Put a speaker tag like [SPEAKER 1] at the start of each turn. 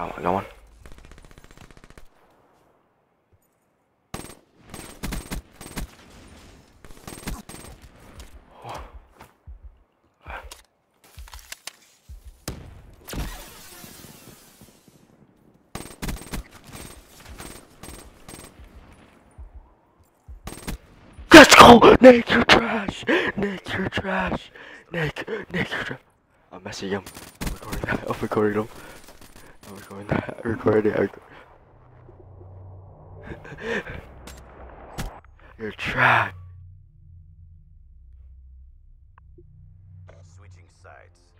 [SPEAKER 1] Got one, got one. Let's go! Nick, you're trash! Nick, you're trash! Nick, Nick, you're trash. I'm messing him. I'm recording. I'm recording him recording. You're trapped. Switching sides.